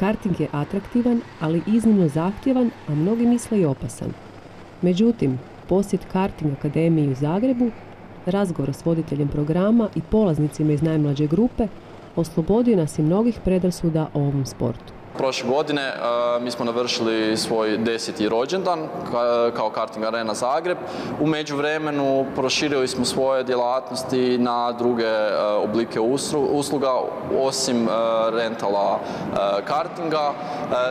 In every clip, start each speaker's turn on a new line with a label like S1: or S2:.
S1: Karting je atraktivan, ali iznimno zahtjevan, a mnogi misle i opasan. Međutim, posjet Karting Akademiji u Zagrebu, razgovor s voditeljem programa i polaznicima iz najmlađe grupe oslobodio nas i mnogih predrasuda o ovom sportu.
S2: Prošle godine e, mi smo navršili svoj deseti rođendan kao Karting Arena Zagreb. U međuvremenu proširili smo svoje djelatnosti na druge e, oblike usluga osim e, rentala kartinga.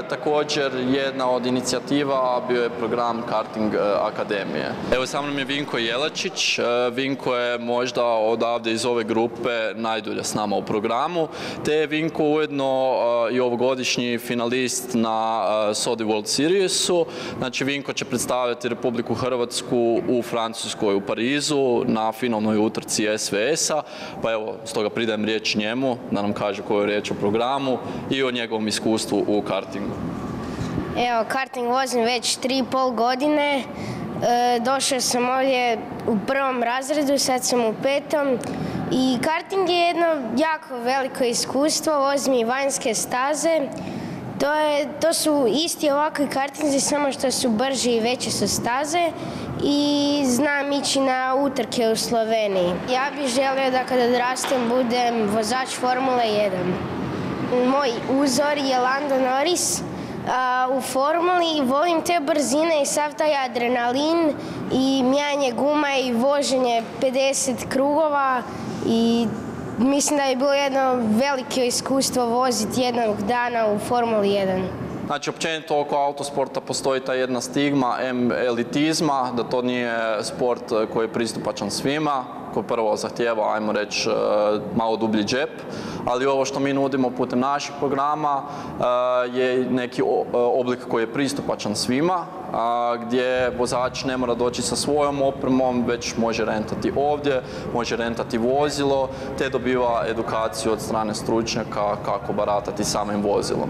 S2: Također jedna od inicijativa bio je program Karting Akademije. Evo sa mnom je Vinko Jelačić. Vinko je možda odavde iz ove grupe najdulje s nama u programu. Te je Vinko ujedno i ovogodišnji finalist na uh, Sodi World Seriesu. Znači Vinko će predstaviti Republiku Hrvatsku u Francuskoj u Parizu na finalnoj utrci SVS-a. Pa evo, stoga pridajem riječ njemu da nam kaže koju je riječ o programu i o njegovom iskustvu u kartingu.
S3: Evo, karting vozim već tri i pol godine. E, došao sam ovdje u prvom razredu, sad sam u petom. I karting je jedno jako veliko iskustvo, vozim i vanjske staze. To, je, to su isti ovakvi kartinzi, samo što su brži i veće su staze i znam ići na utrke u Sloveniji. Ja bih želio da kada odrastem budem vozač Formule 1. Moj uzor je Lando Norris u formuli, volim te brzine i sav taj adrenalin i mijanje guma i voženje 50 krugova i Mislim da je bilo jedno veliko iskustvo voziti jednog dana u Formuli 1.
S2: Znači, općenito oko autosporta postoji ta jedna stigma elitizma, da to nije sport koji je pristupačan svima, koji prvo zahtjeva, ajmo reći, e, malo dublji džep, ali ovo što mi nudimo putem naših programa e, je neki oblik koji je pristupačan svima, gdje vozač ne mora doći sa svojom opremom, već može rentati ovdje, može rentati vozilo, te dobiva edukaciju od strane stručnjaka kako baratati samim vozilom.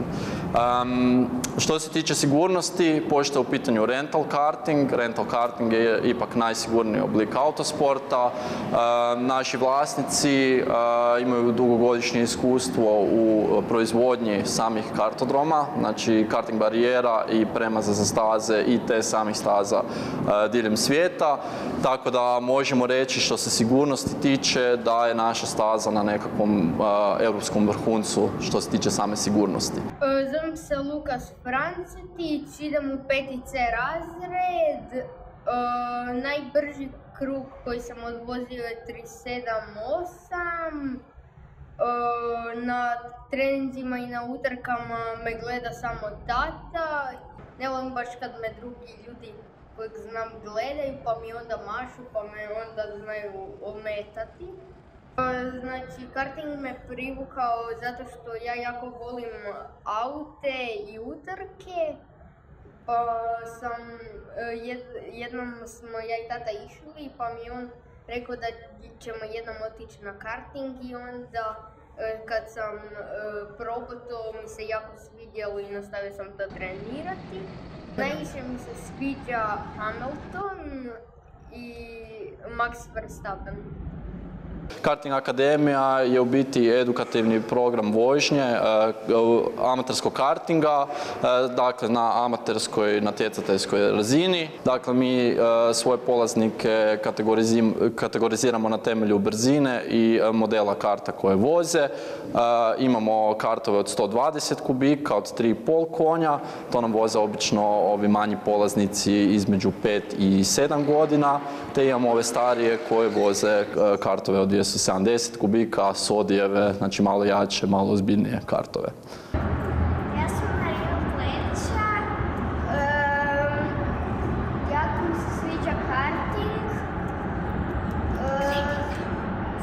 S2: što se tiče sigurnosti, pošto je u pitanju rental karting, rental karting je ipak najsigurniji oblik autosporta. Naši vlasnici imaju dugogodišnje iskustvo u proizvodnji samih kartodroma, znači karting barijera i premaza za staze i te samih staza e, diljem svijeta, tako da možemo reći što se sigurnosti tiče da je naša staza na nekakvom e, europskom vrhuncu što se tiče same sigurnosti.
S4: E, zovem se Lukas Francetić, idem u petice razred, najbrži krug koji sam odvozio je 378, na treninzima i na utrkama me gleda samo tata ne volim baš kad me drugi ljudi kojeg znam gledaju pa mi onda mašu pa me onda znaju ometati. Znači, karting me privukao zato što ja jako volim aute i utrke. Pa sam, jednom smo ja i tata išli pa mi on rekao da ćemo jednom otići na karting i onda E, kad sam e, probao to mi se jako svidjelo i nastavio sam to trenirati. Najviše mi se sviđa Hamilton i Max Verstappen.
S2: Karting Akademija je u biti edukativni program vožnje e, amaterskog kartinga, e, dakle na amaterskoj natjecateljskoj razini. Dakle, mi e, svoje polaznike kategoriziramo na temelju brzine i modela karta koje voze. Imamo kartove od 120 kubika, od 3,5 konja. To nam voze obično ovi manji polaznici između 5 i 7 godina. Te imamo ove starije koje voze kartove od 270 kubika, sodijeve, znači malo jače, malo ozbiljnije kartove.
S5: Ja sam Marina Pleća, jako mi se sviđa karting,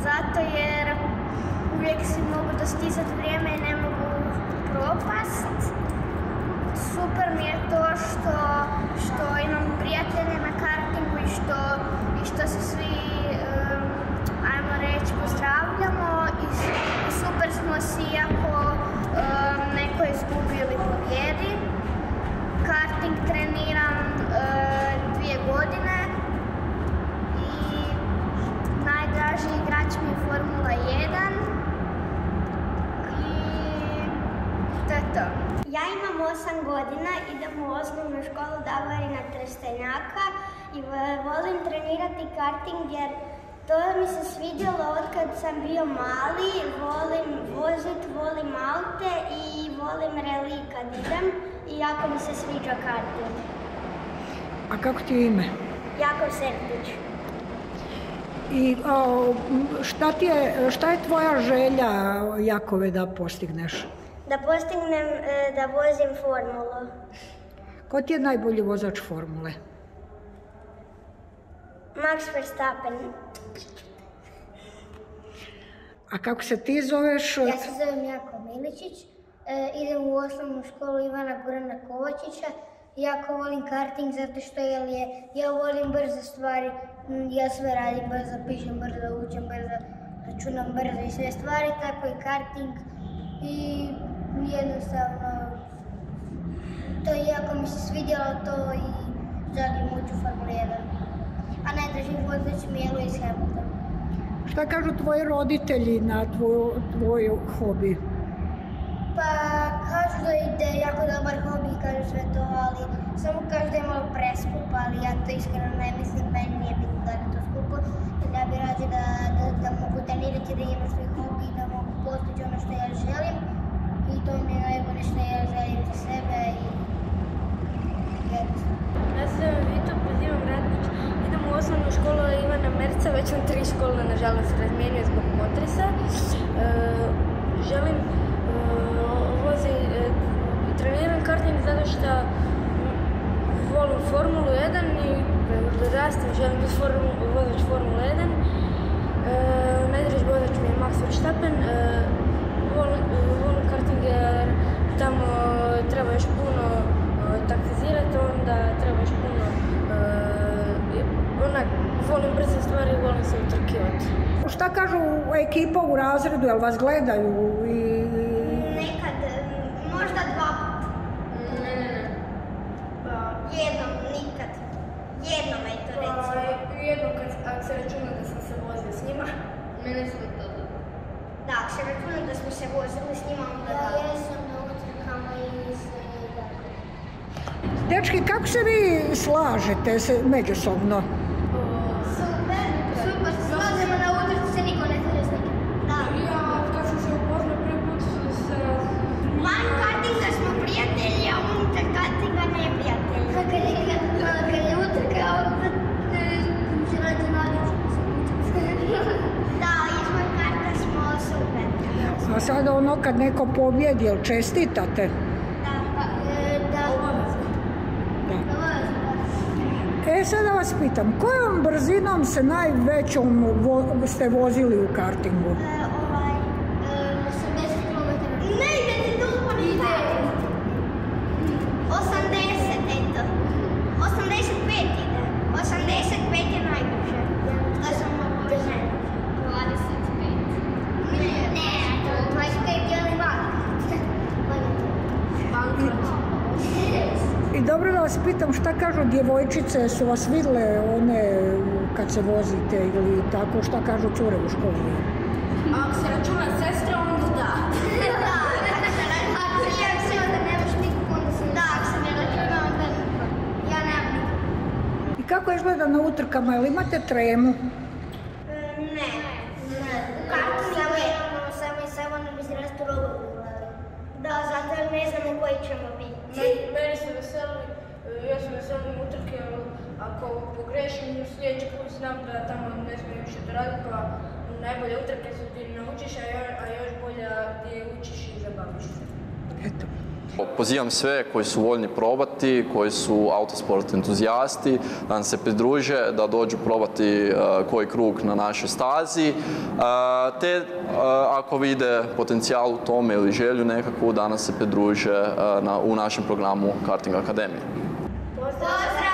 S5: zato jer uvijek si mogu dostizati vrijeme i ne mogu propast. Super mi je to što, što imam prijatelje na kartingu i što, i što se svi reći pozdravljamo i, super smo si iako um, neko je izgubio ili pobjedi. Karting treniram uh, dvije godine i najdraži igrač mi je Formula 1 i to je to. imam 8 godina, idem u osnovnu školu Davorina Trstenjaka i volim trenirati karting jer to mi se svidjelo od kad sam bio mali, volim vozit, volim aute i volim reli kad idem i jako mi se sviđa karting.
S6: A kako ti je ime?
S5: Jakov Sertić.
S6: I šta, ti je, šta je tvoja želja, Jakove, da postigneš?
S5: Da postignem e, da vozim formulu.
S6: Ko ti je najbolji vozač formule?
S5: Max Verstappen.
S6: A kako se ti zoveš?
S5: Ja se zovem Jako Miličić, e, idem u osnovnu školu Ivana Gorana Kovačića. Jako volim karting zato što jel je, ja volim brze stvari, m, ja sve radim brzo, pišem brzo, učem brzo, računam brzo i sve stvari, tako i karting. I jednostavno, to je jako mi se svidjelo to i želim ući u Formulu 1. A najdraži vozač mi je Lewis Hamilton.
S6: Šta kažu tvoji roditelji na tvoj hobi?
S5: Pa kažu da je jako dobar hobi
S7: Sam tri škole, nažalost, razmijenio zbog potresa. E, želim e, vozi, e, treniram karting zato što volim Formulu 1 i da rastem želim biti formu, vozač Formule 1. E, najdraži vozač mi je Max Verstappen. E, volim, volim karting jer tamo treba još puno e, taktizirati, onda treba još puno e, onak, volim brze stvari, volim se utrkivati.
S6: Šta kažu ekipa u razredu, jel vas gledaju i
S5: Nekad, možda dva put.
S7: Ne, ne, ne.
S5: Jednom, nikad. Jednom je to recimo.
S7: Jedno kad, ako se računa da sam se vozila s njima, mene su to
S5: Da, ako se računa da smo se vozili s njima, onda da. Ja jesam na utrkama i da.
S6: Dečki, kako se vi slažete se međusobno? Sada ono kad neko pobjedi, jel čestitate?
S5: Da, pa, e.
S6: E, sada vas pitam, kojom brzinom se najvećom vo- ste vozili u kartingu?
S5: E, ovaj, e, 80 km. Ne ide ti dugo ni Ide. 80, eto. 85 ide. 85 je najbrže. Da sam mogu brže. 25. Ne, ne, to 25 je li
S6: I dobro da vas pitam, šta kažu djevojčice, su vas vidjele one kad se vozite ili tako, šta kažu cure u školi?
S7: Ako se računa sestra, onda da.
S5: Da, ako se ja se onda nemaš nikog, onda sam da, ako se ne računa, onda ja nemam nikog.
S6: I kako izgleda na utrkama, jel imate tremu?
S5: Ne, ne. U kartu samo imamo, samo i samo nam izrastu robu Da, zato jer ne znamo koji ćemo biti.
S7: Meni, meni se veseli, e, ja se veselim utrke, ako pogrešim sljedeći put znam da tamo ne smijem više to raditi, pa najbolje utrke su ti naučiš, a jo- a još bolje gdje učiš i zabaviš se.
S6: Eto.
S2: Pozivam sve koji su voljni probati, koji su autosport entuzijasti, da nam se pridruže, da dođu probati e, koji krug na našoj stazi, e, te e, ako vide potencijal u tome ili želju nekakvu, da nam se pridruže na, u našem programu Karting Akademije.
S5: Outra.